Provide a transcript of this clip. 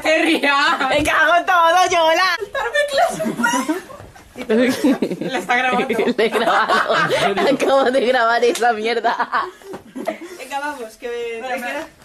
te rías. ¡Me cago en todo, Yola! La pues. está grabando. Le he grabado. Acabo de grabar esa mierda. Venga, vamos, que me...